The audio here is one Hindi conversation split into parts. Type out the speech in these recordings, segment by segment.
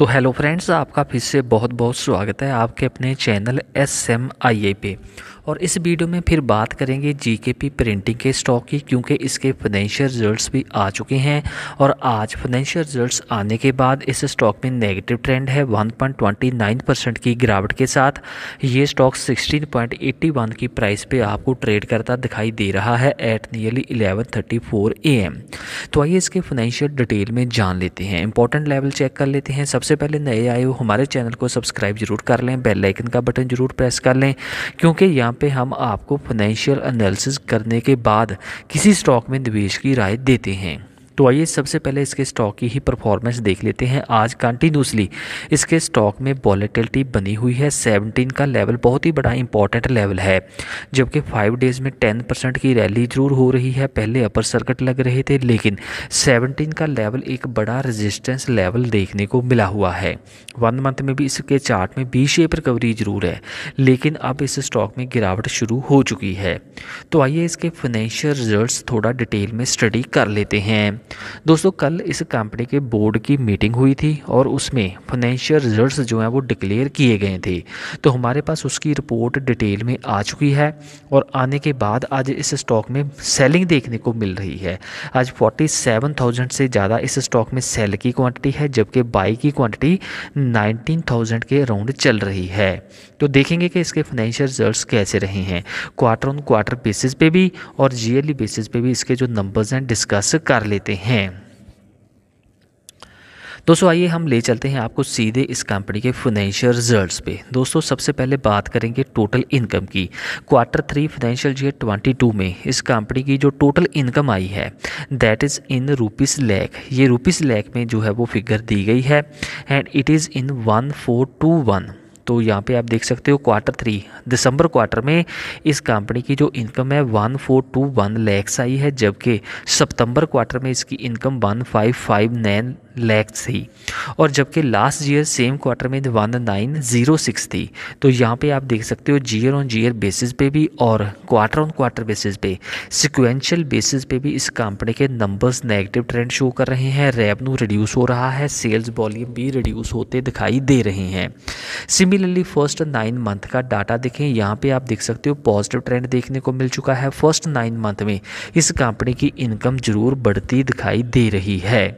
तो हेलो फ्रेंड्स, आपका फिर से बहुत बहुत स्वागत है आपके अपने channel S M I A पे। और इस वीडियो में फिर बात करेंगे जीकेपी प्रिंटिंग के स्टॉक की, क्योंकि इसके फाइनेंशियल रिजल्ट्स भी आ चुके हैं। और आज फाइनेंशियल रिजल्ट्स आने के बाद इस स्टॉक में नेगेटिव ट्रेंड है 1.29 परसेंट की गिरावट के साथ। ये स्टॉक 16.81 की प्राइस पे आपको ट्रेड करता दिखाई दे रहा है एट नियरली 11:34 एएम तो आइए इसके फाइनेंशियल डिटेल में जान लेते हैं। इंपॉर्टेंट लेवल चेक कर लेते हैं। सबसे पहले नए आए हो हमारे चैनल को सब्सक्राइब ज़रूर कर लें। बेल का बटन ज़रूर प्रेस कर लें, क्योंकि यहाँ पे हम आपको फाइनेंशियल एनालिसिस करने के बाद किसी स्टॉक में निवेश की राय देते हैं। तो आइए सबसे पहले इसके स्टॉक की ही परफॉर्मेंस देख लेते हैं। आज कंटिन्यूसली इसके स्टॉक में वॉलेटिलिटी बनी हुई है। 17 का लेवल बहुत ही बड़ा इंपॉर्टेंट लेवल है, जबकि फाइव डेज़ में 10 परसेंट की रैली ज़रूर हो रही है। पहले अपर सर्किट लग रहे थे, लेकिन 17 का लेवल एक बड़ा रेजिस्टेंस लेवल देखने को मिला हुआ है। वन मंथ में भी इसके चार्ट में बी शेप रिकवरी ज़रूर है, लेकिन अब इस स्टॉक में गिरावट शुरू हो चुकी है। तो आइए इसके फाइनेंशियल रिज़ल्ट थोड़ा डिटेल में स्टडी कर लेते हैं। दोस्तों, कल इस कंपनी के बोर्ड की मीटिंग हुई थी और उसमें फाइनेंशियल रिजल्ट्स जो हैं वो डिक्लेयर किए गए थे। तो हमारे पास उसकी रिपोर्ट डिटेल में आ चुकी है और आने के बाद आज इस स्टॉक में सेलिंग देखने को मिल रही है। आज फोर्टी सेवन थाउज़ेंड से ज़्यादा इस स्टॉक में सेल की क्वांटिटी है, जबकि बाई की क्वांटिटी नाइनटीन के अराउंड चल रही है। तो देखेंगे कि इसके फाइनेंशियल रिजल्ट्स कैसे रहे हैं। क्वार्टर ऑन क्वार्टर बेसिस पे भी और जीएलई बेसिस पे भी इसके जो नंबर्स हैं डिस्कस कर लेते हैं दोस्तों, आइए हम ले चलते हैं आपको सीधे इस कंपनी के फाइनेंशियल रिजल्ट्स पे। दोस्तों, सबसे पहले बात करेंगे टोटल इनकम की। क्वार्टर थ्री फाइनेंशियल ईयर 22 में इस कंपनी की जो टोटल इनकम आई है that is in rupees lakh ये रुपीस लैख में जो है वो फिगर दी गई है and it is in one four two one तो यहाँ पे आप देख सकते हो क्वार्टर थ्री दिसंबर क्वार्टर में इस कंपनी की जो इनकम है one four two one lakhs आई है, जबकि सितंबर क्वार्टर में इसकी income one five five nine lakhs थी। और जबकि लास्ट ईयर सेम क्वार्टर में वन नाइन ज़ीरो सिक्स थी। तो यहाँ पे आप देख सकते हो जीयर ऑन जीयर बेसिस पे भी और क्वार्टर ऑन क्वार्टर बेसिस पे सिक्वेंशियल बेसिस पे भी इस कंपनी के नंबर्स नेगेटिव ट्रेंड शो कर रहे हैं। रेवन्यू रिड्यूस हो रहा है सेल्स वॉल्यूम भी रिड्यूस होते दिखाई दे रहे हैं। सिमिलरली फ़र्स्ट नाइन मंथ का डाटा देखें, यहाँ पर आप देख सकते हो पॉजिटिव ट्रेंड देखने को मिल चुका है। फ़र्स्ट नाइन मंथ में इस कंपनी की इनकम ज़रूर बढ़ती दिखाई दे रही है।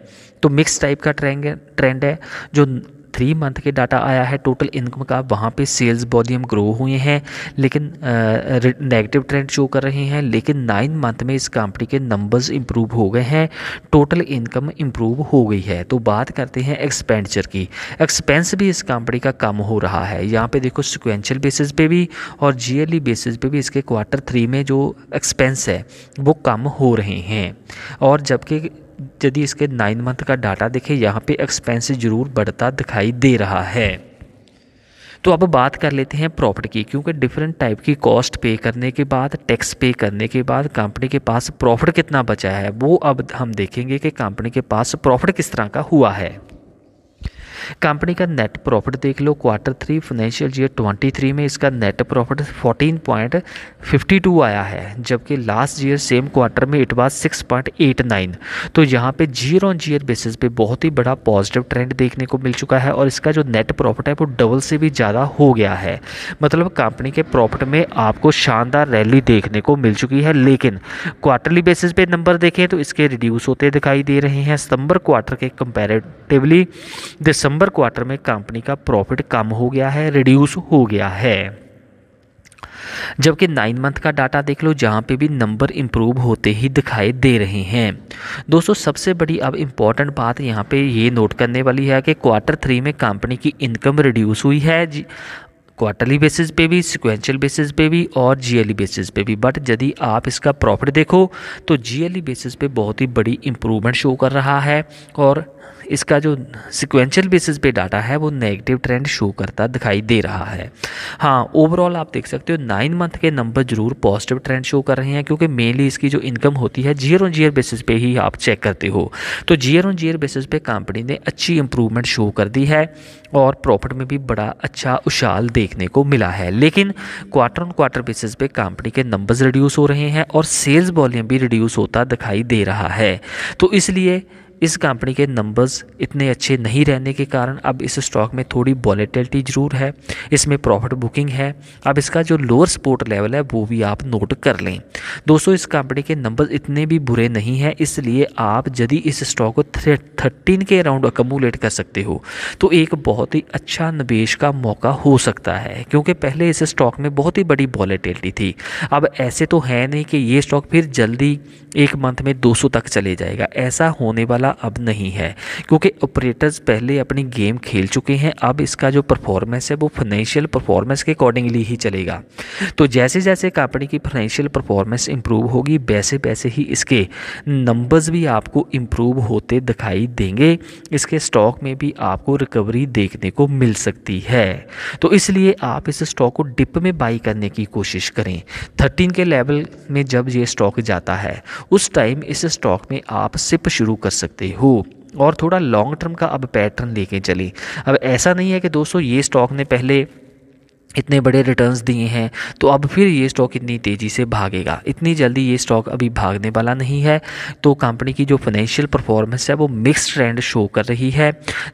तो मिक्स टाइप का ट्रेंड ट्रेंड है, जो थ्री मंथ के डाटा आया है टोटल इनकम का, वहाँ पे सेल्स वॉल्यूम ग्रो हुए हैं, लेकिन नेगेटिव ट्रेंड शो कर रहे हैं, लेकिन नाइन मंथ में इस कंपनी के नंबर्स इंप्रूव हो गए हैं टोटल इनकम इंप्रूव हो गई है। तो बात करते हैं एक्सपेंडिचर की। एक्सपेंस भी इस कंपनी का कम हो रहा है। यहाँ पे देखो सिक्वेंशियल बेसिस पे भी और जीएलई बेसिस पे भी इसके क्वार्टर थ्री में जो एक्सपेंस है, वो कम हो रहे हैं। और जबकि यदि इसके नाइन मंथ का डाटा देखें, यहाँ पे एक्सपेंस ज़रूर बढ़ता दिखाई दे रहा है। तो अब बात कर लेते हैं प्रॉफिट की, क्योंकि डिफरेंट टाइप की कॉस्ट पे करने के बाद टैक्स पे करने के बाद कंपनी के पास प्रॉफिट कितना बचा है, वो अब हम देखेंगे कि कंपनी के पास प्रॉफिट किस तरह का हुआ है। कंपनी का नेट प्रॉफिट देख लो quarter three financial year twenty three में इसका net profit fourteen point fifty two आया है, जबकि लास्ट ईयर सेम क्वार्टर में it was six point eight nine तो यहाँ पे ज़ीरो ऑन जीयर बेसिस पे बहुत ही बड़ा पॉजिटिव ट्रेंड देखने को मिल चुका है और इसका जो नेट प्रॉफिट है वो डबल से भी ज़्यादा हो गया है। मतलब कंपनी के प्रॉफिट में आपको शानदार रैली देखने को मिल चुकी है, लेकिन क्वार्टरली बेसिस पे नंबर देखें तो इसके रिड्यूस होते दिखाई दे रहे हैं। सितंबर क्वार्टर के कंपेरेटिवली दिसंबर दिसंबर क्वार्टर में कंपनी का प्रॉफिट कम हो गया है रिड्यूस हो गया है। जबकि नाइन मंथ का डाटा देख लो, जहाँ पे भी नंबर इम्प्रूव होते ही दिखाई दे रहे हैं। दोस्तों, सबसे बड़ी अब इंपॉर्टेंट बात यहाँ पे ये नोट करने वाली है कि क्वार्टर थ्री में कंपनी की इनकम रिड्यूस हुई है क्वार्टरली बेसिस पे भी सिक्वेंशियल बेसिस पे भी और जीएलई बेसिस पे भी। बट यदि आप इसका प्रॉफिट देखो तो जीएलई बेसिस पे बहुत ही बड़ी इंप्रूवमेंट शो कर रहा है और इसका जो सिक्वेंशियल बेसिस पे डाटा है, वो नेगेटिव ट्रेंड शो करता दिखाई दे रहा है। हाँ ओवरऑल आप देख सकते हो नाइन मंथ के नंबर ज़रूर पॉजिटिव ट्रेंड शो कर रहे हैं, क्योंकि मेनली इसकी जो इनकम होती है जीयर ऑन जीयर बेसिस पे ही आप चेक करते हो। तो जीयर ऑन जीयर बेसिस पे कंपनी ने अच्छी इंप्रूवमेंट शो कर दी है और प्रॉफिट में भी बड़ा अच्छा उछाल देखने को मिला है। लेकिन क्वार्टर ऑन क्वार्टर बेसिस पे कंपनी के नंबर्स रिड्यूस हो रहे हैं और सेल्स वॉल्यूम भी रिड्यूस होता दिखाई दे रहा है। तो इसलिए इस कंपनी के नंबर्स इतने अच्छे नहीं रहने के कारण अब इस स्टॉक में थोड़ी वॉलेटिलिटी ज़रूर है। इसमें प्रॉफिट बुकिंग है। अब इसका जो लोअर सपोर्ट लेवल है, वो भी आप नोट कर लें। दोस्तों, इस कंपनी के नंबर्स इतने भी बुरे नहीं हैं, इसलिए आप यदि इस स्टॉक को थर्टीन के अराउंड अकमूलेट कर सकते हो तो एक बहुत ही अच्छा निवेश का मौका हो सकता है, क्योंकि पहले इस स्टॉक में बहुत ही बड़ी वॉलेटिलिटी थी। अब ऐसे तो है नहीं कि ये स्टॉक फिर जल्दी एक मंथ में 200 तक चले जाएगा। ऐसा होने वाला अब नहीं है। क्योंकि ऑपरेटर्स पहले अपनी गेम खेल चुके हैं, अब इसका जो परफॉर्मेंस है, वो फाइनेंशियल परफॉर्मेंस के अकॉर्डिंगली ही चलेगा। तो जैसे जैसे कंपनी की फाइनेंशियल परफॉर्मेंस इंप्रूव होगी वैसे वैसे ही इसके नंबर्स भी आपको इम्प्रूव होते दिखाई देंगे। इसके स्टॉक में भी आपको रिकवरी देखने को मिल सकती है। तो इसलिए आप इस स्टॉक को डिप में बाई करने की कोशिश करें। थर्टीन के लेवल में जब ये स्टॉक जाता है, उस टाइम इस स्टॉक में आप सिप शुरू कर सकते हो। और थोड़ा लॉन्ग टर्म का अब पैटर्न लेके चलें। अब ऐसा नहीं है कि दोस्तों ये स्टॉक ने पहले इतने बड़े रिटर्न्स दिए हैं तो अब फिर ये स्टॉक इतनी तेज़ी से भागेगा। इतनी जल्दी ये स्टॉक अभी भागने वाला नहीं है। तो कंपनी की जो फाइनेंशियल परफॉर्मेंस है, वो मिक्स ट्रेंड शो कर रही है।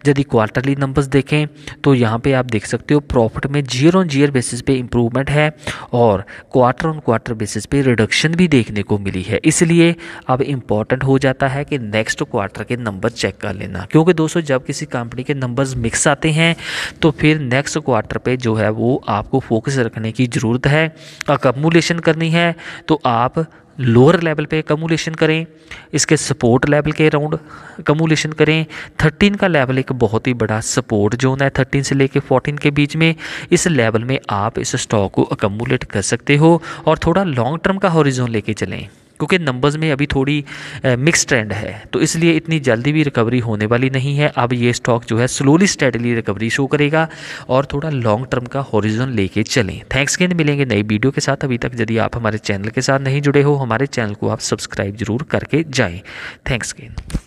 यदि क्वार्टरली नंबर्स देखें तो यहाँ पे आप देख सकते हो प्रॉफिट में जीयर ऑन जीयर बेसिस पे इम्प्रूवमेंट है और क्वार्टर ऑन क्वार्टर बेसिस पे रिडक्शन भी देखने को मिली है। इसलिए अब इंपॉर्टेंट हो जाता है कि नेक्स्ट क्वार्टर के नंबर चेक कर लेना। क्योंकि दोस्तों, जब किसी कंपनी के नंबर्स मिक्स आते हैं तो फिर नेक्स्ट क्वार्टर पर जो है वो आपको फोकस रखने की ज़रूरत है अकमुलेशन करनी है तो आप लोअर लेवल पे कमूलेशन करें, इसके सपोर्ट लेवल के अराउंड कमूलेशन करें। थर्टीन का लेवल एक बहुत ही बड़ा सपोर्ट जोन है थर्टीन से लेके फोर्टीन के बीच में। इस लेवल में आप इस स्टॉक को अकमूलेट कर सकते हो और थोड़ा लॉन्ग टर्म का हॉरिजोन लेके चलें। क्योंकि नंबर्स में अभी थोड़ी मिक्स ट्रेंड है तो इसलिए इतनी जल्दी भी रिकवरी होने वाली नहीं है। अब ये स्टॉक जो है स्लोली स्टेडली रिकवरी शो करेगा और थोड़ा लॉन्ग टर्म का हॉरिजन लेके चलें। थैंक्स गेंद मिलेंगे नई वीडियो के साथ। अभी तक यदि आप हमारे चैनल के साथ नहीं जुड़े हो, हमारे चैनल को आप सब्सक्राइब ज़रूर करके जाएँ। थैंक्स गेंद